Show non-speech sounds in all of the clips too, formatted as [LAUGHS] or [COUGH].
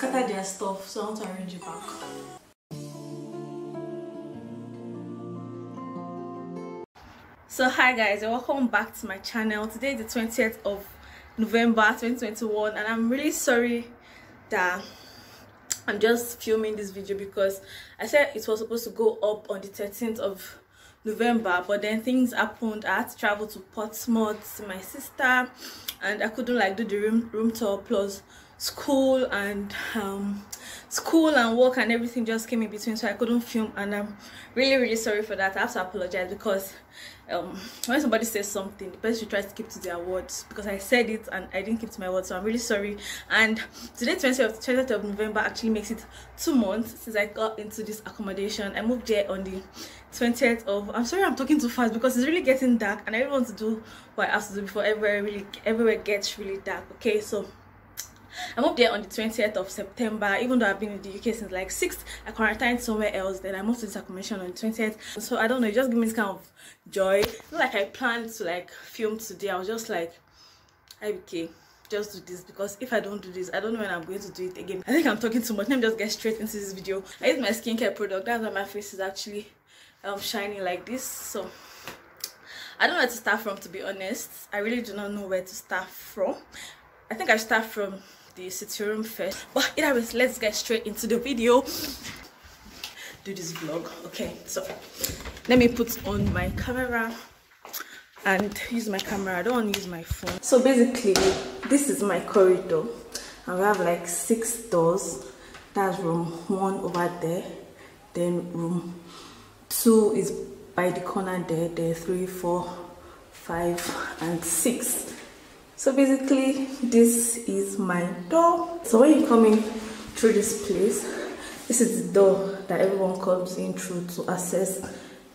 scatter their stuff, so I want to arrange it back. So hi guys and welcome back to my channel. Today is the 20th of November 2021 and I'm really sorry that I'm just filming this video because I said it was supposed to go up on the 13th of November but then things happened. I had to travel to Portsmouth to my sister and I couldn't like do the room room tour plus school and um school and work and everything just came in between so i couldn't film and i'm really really sorry for that. I have to apologize because um when somebody says something the person should try to keep to their words because i said it and i didn't keep to my word so i'm really sorry. And today 20th, 20th of november actually makes it two months since i got into this accommodation. I moved here on the 20th of i'm sorry i'm talking too fast because it's really getting dark and i really want to do what i have to do before everywhere really everywhere gets really dark okay? So I moved there on the 20th of September, even though I've been in the UK since like 6th. I quarantined somewhere else, then I moved to this accommodation on the 20th. So I don't know, it just gives me this kind of joy. Not like I planned to like film today. I was just like, okay, just do this because if I don't do this, I don't know when I'm going to do it again. I think I'm talking too much. Let me just get straight into this video. I use my skincare product. That's why my face is actually um shining like this. So I don't know where to start from to be honest. I really do not know where to start from. I think I start from the city room first but anyways let's get straight into the video. Do this vlog okay? So let me put on my camera and use my camera. I don't want to use my phone. So basically this is my corridor. And we have like six doors. That's room one over there. Then room two is by the corner there. There three four five and six so basically this is my door. So when you come in through this place this is the door that everyone comes in through to access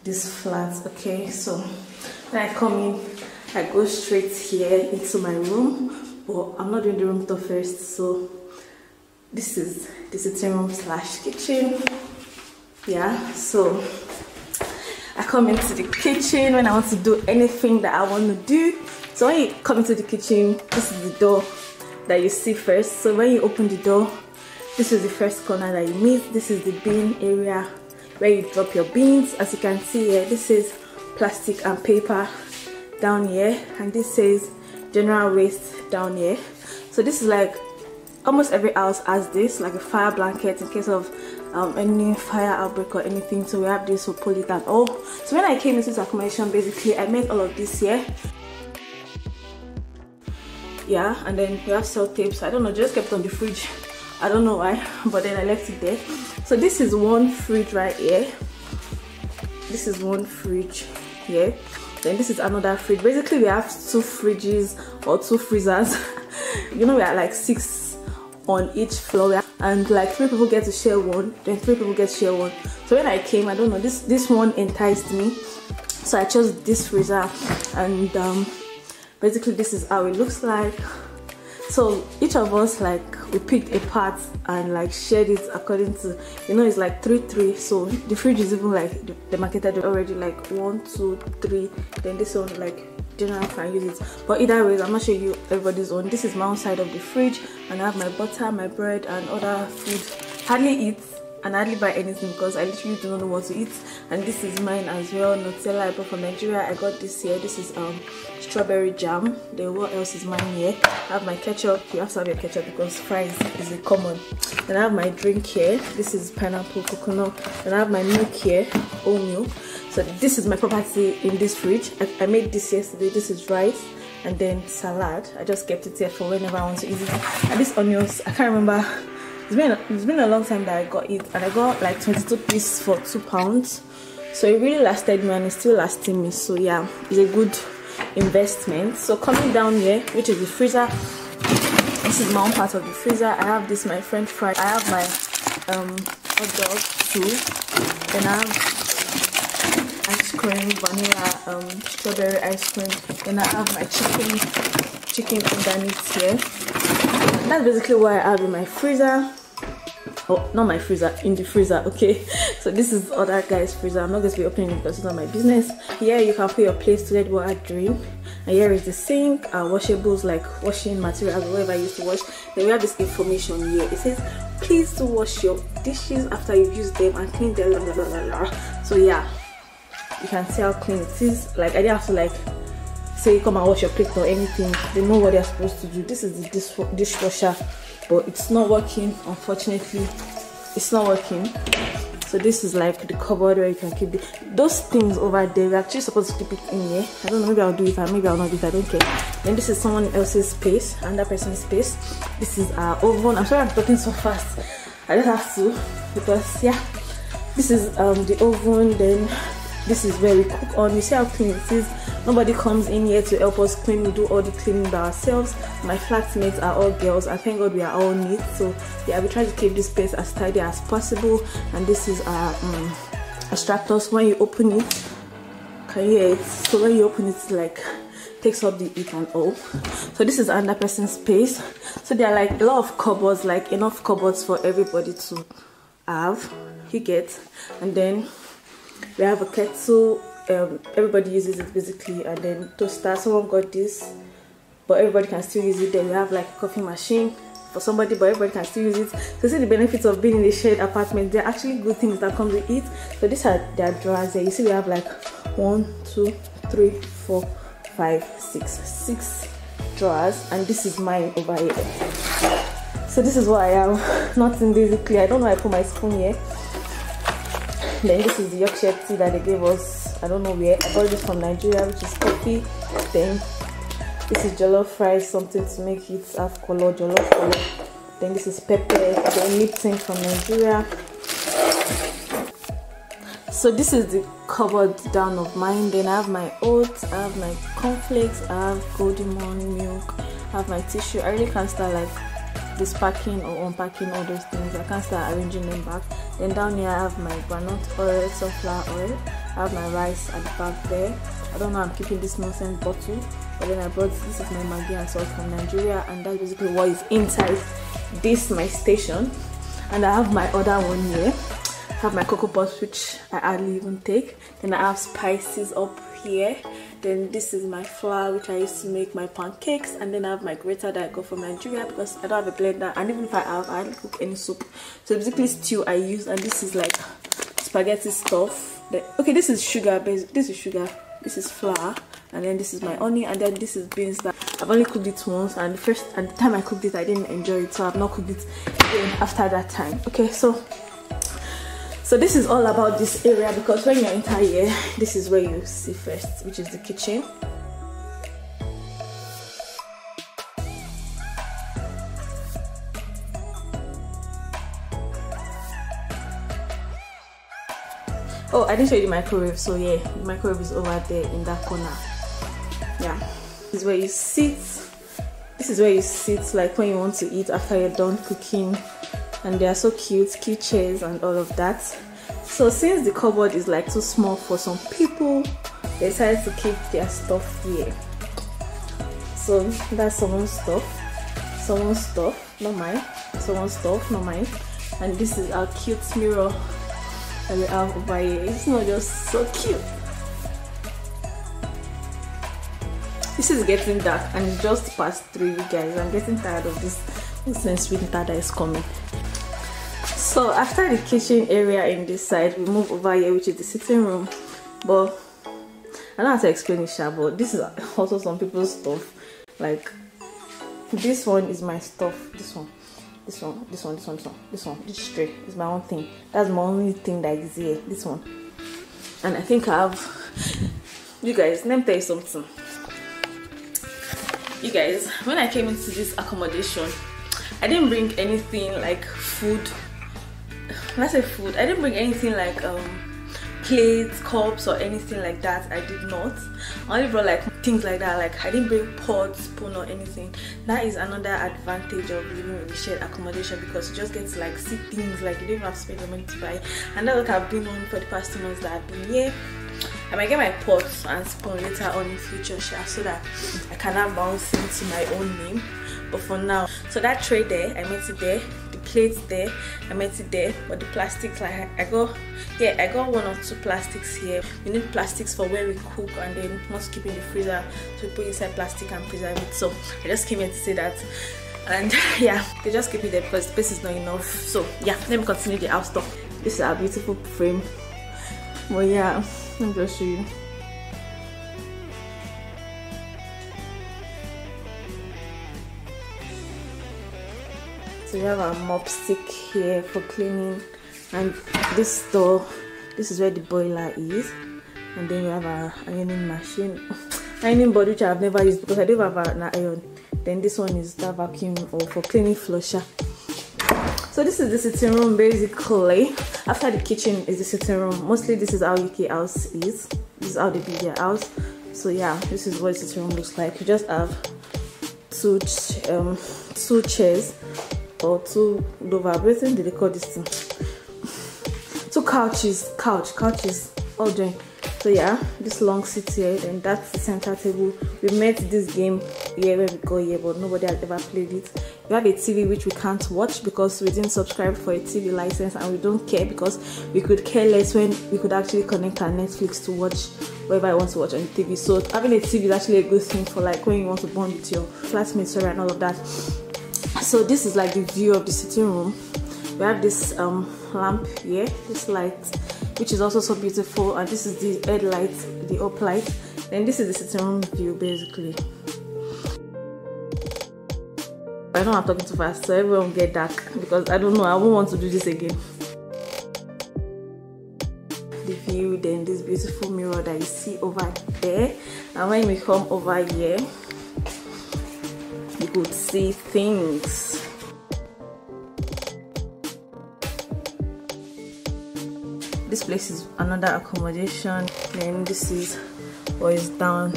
this flat okay? So when i come in i go straight here into my room but i'm not doing the room tour first so this is the sitting room slash kitchen. Yeah so i come into the kitchen when i want to do anything that i want to do so when you come into the kitchen this is the door that you see first. So when you open the door this is the first corner that you meet. This is the bin area where you drop your beans. As you can see here this is plastic and paper down here. And this says general waste down here. So this is like almost every house has this like a fire blanket in case of um, any fire outbreak or anything. So we have this to pull it and all so when i came into this accommodation basically i made all of this here yeah and then we have cell sellotapes i don't know just kept on the fridge. I don't know why [LAUGHS] but then i left it there. So this is one fridge right here. This is one fridge here. Then this is another fridge. Basically we have two fridges or two freezers. [LAUGHS] You know we are like six on each floor. And like three people get to share one then three people get to share one. So when i came i don't know this this one enticed me. So i chose this freezer and um basically this is how it looks like. So each of us like we picked a part and like shared it according to you know it's like three three. So the fridge is even like the, marketed already like one two three. Then this one like general can use it. But either way i'm not sure you everybody's own. This is my own side of the fridge and i have my butter my bread and other food. Hardly eat and I hardly buy anything because I literally do not know what to eat. And this is mine as well Nutella I bought from Nigeria. I got this here. This is um strawberry jam. Then what else is mine here? I have my ketchup. You have to have your ketchup because fries is a common. Then I have my drink here. This is pineapple coconut. Then I have my milk here oat milk so this is my property in this fridge. I, I made this yesterday. This is rice and then salad. I just kept it here for whenever I want to eat it. And these onions I can't remember it's been a, it's been a long time that I got it and I got like 22 pieces for two pounds. So it really lasted me and it's still lasting me. So yeah it's a good investment. So coming down here which is the freezer this is my own part of the freezer. I have this my french fry. I have my um hot dog too. Then I have ice cream vanilla um strawberry ice cream. Then I have my chicken chicken underneath here that's basically what I have in my freezer. Oh not my freezer in the freezer okay. [LAUGHS] So this is other guy's freezer. I'm not going to be opening it because it's not my business. Here you can put your plates to let water drain and here is the sink uh washables like washing materials whatever i used to wash. Then we have this information here. It says please to wash your dishes after you've used them and clean them blah, blah, blah. so yeah you can see how clean it is. Like i didn't have to like say come and wash your plate or anything. They know what they're supposed to do. This is the dish dishwasher. But it's not working unfortunately. It's not working. So this is like the cupboard where you can keep the, those things over there we're actually supposed to keep it in here. I don't know maybe i'll do it maybe i'll not do it i don't care. Then this is someone else's space another person's space. This is our oven. I'm sorry i'm talking so fast. I just have to because yeah. This is um the oven then this is where we cook on you see how clean it is nobody comes in here to help us clean we do all the cleaning by ourselves. My flatmates are all girls. I thank god we are all neat. So yeah we try to keep this place as tidy as possible. And this is our um extractors when you open it can you hear it? So when you open it it's like takes up the heat and all. So this is another person's space. So there are like a lot of cupboards like enough cupboards for everybody to have. You get? And then we have a kettle um, everybody uses it basically and then toaster. Someone got this but everybody can still use it. Then we have like a coffee machine for somebody but everybody can still use it. So see the benefits of being in a shared apartment. There are actually good things that come with it so these are their drawers there you see we have like one two three four five six six drawers and this is mine over here. So this is what i have [LAUGHS] nothing basically. I don't know i put my spoon here then this is the yorkshire tea that they gave us. I don't know where. I got this from nigeria which is coffee. Then this is jollof rice something to make it have color jollof color then this is pepper then lipton from nigeria. So this is the cupboard down of mine. Then i have my oats i have my cornflakes i have Golden Morn milk i have my tissue. I really can't start like dispacking or unpacking all those things. I can't start arranging them back then down here i have my groundnut oil sunflower oil. I have my rice at the back there. I don't know i'm keeping this nonsense bottle but then i brought this is my maggi and salt from nigeria and that's basically what is inside this my station. And i have my other one here I have my Coco Pops which i hardly even take. Then i have spices up here. Then this is my flour which i used to make my pancakes. And then i have my grater that i got from nigeria because i don't have a blender. And even if i have i don't cook any soup. So basically stew i use and this is like spaghetti stuff. Okay this is sugar this is sugar this is flour and then this is my onion and then this is beans that i've only cooked it once and the first and the time i cooked it i didn't enjoy it so i've not cooked it again after that time. Okay so so this is all about this area because when you enter here this is where you see first which is the kitchen. Oh i didn't show you the microwave so yeah the microwave is over there in that corner. Yeah this is where you sit. This is where you sit like when you want to eat after you're done cooking and they are so cute cute chairs and all of that. So since the cupboard is like too small for some people they decided to keep their stuff here. So that's someone's stuff. Someone's stuff not mine. Someone's stuff not mine. And this is our cute mirror that we have over here. It's not just so cute? This is getting dark and it's just past three guys. I'm getting tired of this since winter that is coming so after the kitchen area in this side we move over here which is the sitting room. But i don't have to explain it but this is also some people's stuff. Like this one is my stuff. This one this one this one this one this one this one this tray is my own thing. That's my only thing that is here this one. And i think i have you guys let me tell you something. You guys when i came into this accommodation i didn't bring anything like food when i say food? I didn't bring anything like um plates cups or anything like that. I did not. I only brought like things like that. Like i didn't bring pot spoon or anything. That is another advantage of living in shared accommodation because you just get to like see things like you don't even have to spend your money to buy. And that's what i've been on for the past two months that i've been here. I might get my pots and spoon later on in future share so that I can have my own my own name but for now so that tray there i made it there the plates there i made it there but the plastics like i got yeah i got one or two plastics here. We need plastics for where we cook and then must keep in the freezer. To put inside plastic and preserve it so i just came here to say that. And [LAUGHS] yeah they just keep it there because space is not enough. So yeah let me continue the house stuff this is our beautiful frame. But yeah let me just show you we have our mop stick here for cleaning. And this door this is where the boiler is. And then we have our ironing machine. [LAUGHS] Ironing board which i've never used because i don't have an iron. Then this one is the vacuum or for cleaning flusher. So this is the sitting room basically. After the kitchen is the sitting room. Mostly this is how uk house is. This is how they house. So yeah this is what the sitting room looks like. You just have two um two chairs or two over everything did they call this thing. Two couches couch couches all joined so yeah this long seat here and that's the center table we met this game here when we go here but nobody has ever played it. We have a tv which we can't watch because we didn't subscribe for a tv license and we don't care because we could care less when we could actually connect our netflix to watch whatever i want to watch on tv so having a tv is actually a good thing for like when you want to bond with your flatmates and all of that so this is like the view of the sitting room. We have this um lamp here this light which is also so beautiful and this is the headlight the up light and this is the sitting room view basically. I don't know I'm talking too fast so everyone get dark because I don't know I won't want to do this again. The view then this beautiful mirror that you see over there. And when we come over here could see things. This place is another accommodation. Then this is what is down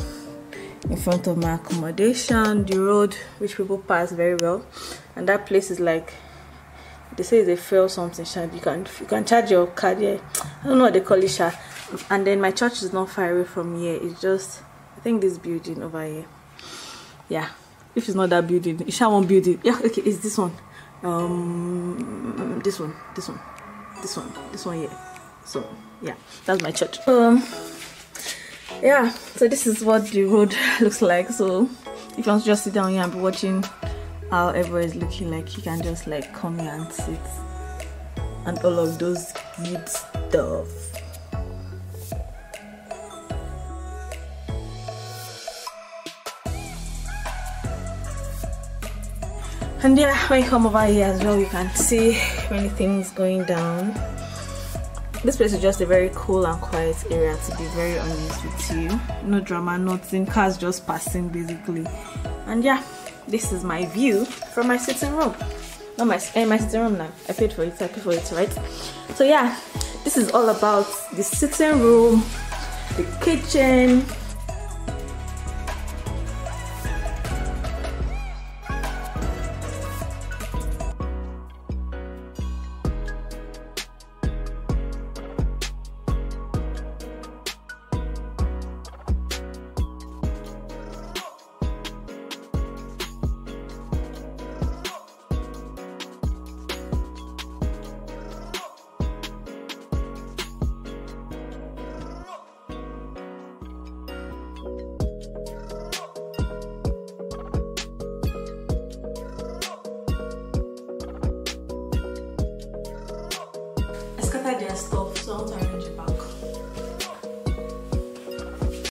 in front of my accommodation the road which people pass very well. And that place is like they say they feel something you can you can charge your car here. i don't know what they call it and then my church is not far away from here. It's just i think this building over here. Yeah if it's not that building it's one building. Yeah okay it's this one. Um this one this one this one this one here. So yeah that's my church. Um yeah so this is what the road [LAUGHS] looks like. So if you want to just sit down here and be watching how everywhere is looking like you can just like come here and sit and all of those good stuff and yeah when you come over here as well you can see many things going down. This place is just a very cool and quiet area to be very honest with you. No drama nothing. Cars just passing basically. And yeah this is my view from my sitting room. Not my eh, my sitting room now. I paid for it i paid for it right? So yeah this is all about the sitting room the kitchen Scattered their stuff, so want to arrange.